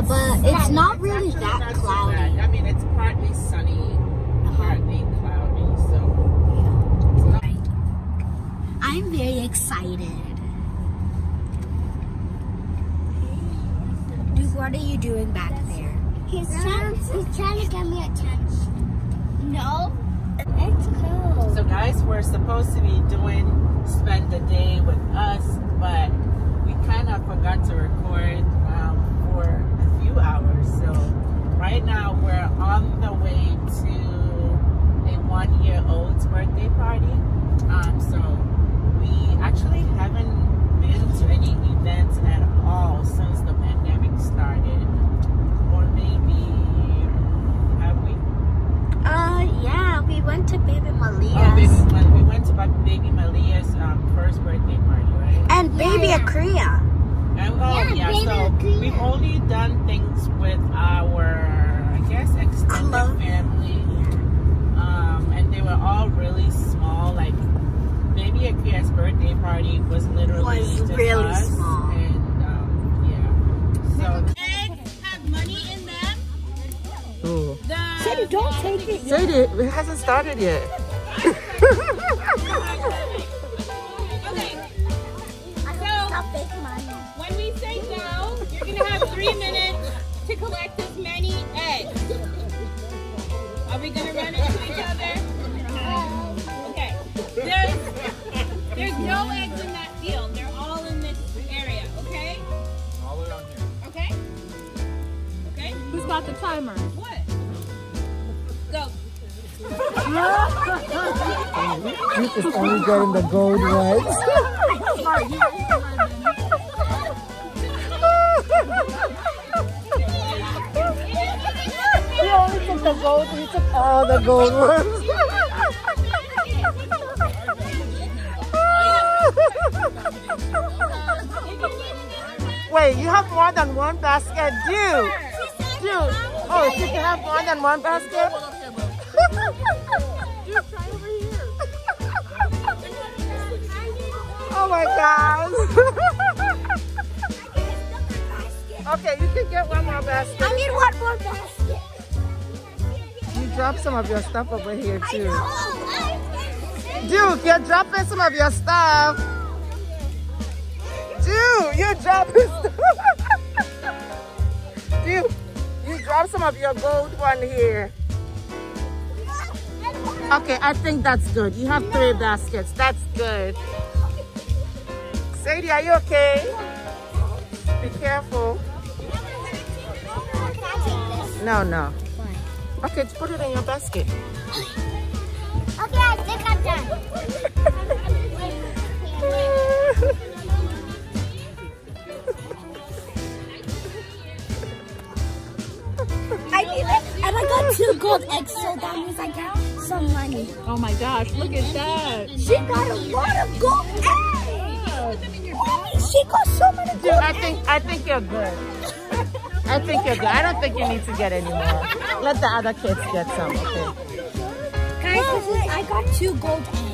Yeah, but it's, not really it's that cloudy. So I mean, it's partly sunny, uh-huh. partly cloudy, so. Yeah. I'm very excited. Dude, what are you doing back there? He's trying, he's trying to get me attention. No. It's cool. So guys, we're supposed to be doing spend the day with us, but we kind of forgot to record birthday party. Um, so we actually haven't been to any events at all since the pandemic started, or maybe have we? Uh, yeah, we went to Baby Malia's. Oh, baby, we went to baby Malia's um, first birthday party, right? and Baby Yeah. Akria. And, oh, Yeah, yeah. baby So Akria. we've only done things with our, I guess, extended Close. family. Um, and they were all really small. Like baby Akria's birthday party was literally Was just really us. small. And um, yeah. So eggs have money in them. Ooh. The Sadie, don't take it. Sadie, it hasn't started yet. okay. So- don't stop big money. When we say go, you're gonna have three minutes to collect as many eggs. Are we gonna run into each other? No eggs in that field. They're all in this area. Okay. All around here. Okay. Okay. Who's got the timer? What? Go. Duke is only getting the gold ones. He only took the gold, he took all the gold ones. Wait, you have more than one basket? Dude! Dude! Oh, she can have more than one basket? Oh my gosh. okay, you can get one more basket. I need one more basket. You drop some of your stuff over here too. Duke, you're dropping some of your stuff. Duke, you're dropping stuff. Duke, you drop some of your gold one here. Okay, I think that's good. You have three baskets. That's good. Sadie, are you okay? Be careful. Can I take this? No, no. Okay, just put it in your basket. Okay, I think I'm done. two gold eggs, so that means I got some money. Oh my gosh, look at that. She got a lot of gold eggs. Mommy, she got so many Dude, I think I think you're good. I think you're good. I don't think you need to get any more. Let the other kids get some, okay? Guys, this is, I got two gold eggs.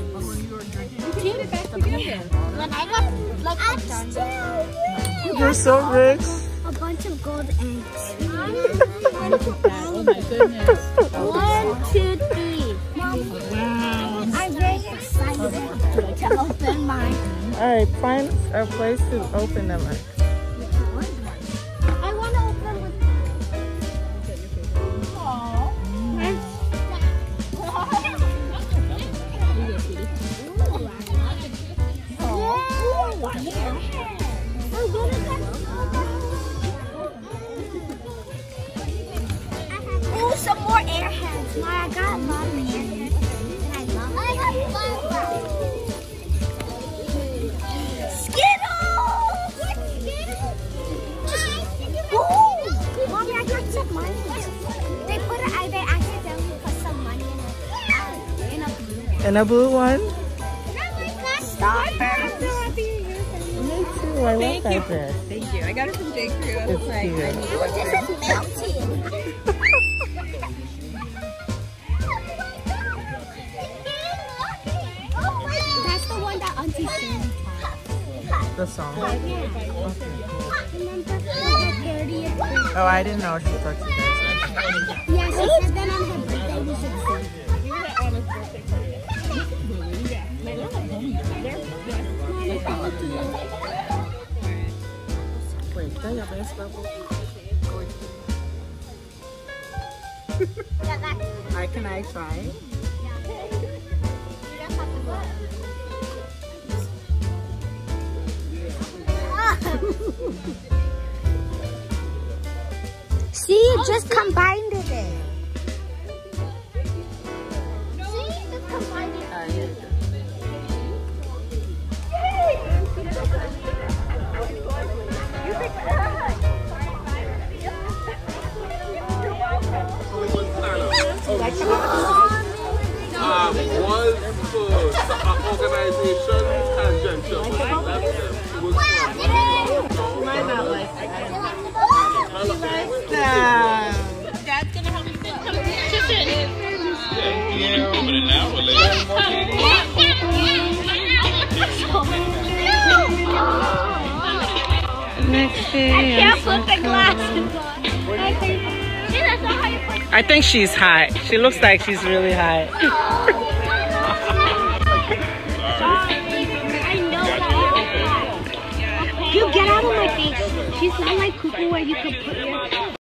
When I got like I'm You're so rich. A bunch of gold eggs. Oh my goodness. One, two, three. Wow. I'm very excited to open mine. All right, find a place to open them. I got a lot of air. And I love I have one. Skittles! Ooh! Mommy, I got some money. They put it. I they accidentally put some money in a in a blue. And a blue one? Starburst! Me too. I love that dress. Thank you. I got it from J. Crew. I It's was like, I cute. need Ooh, the song? Okay. Oh, I didn't know she thought you guys. Yeah, she said that on her birthday we should sing. Wait, Can I try? Yeah. See, just combined I think she's high. She looks like she's really that. You get out of my face. She's not like Cuckoo where you can put your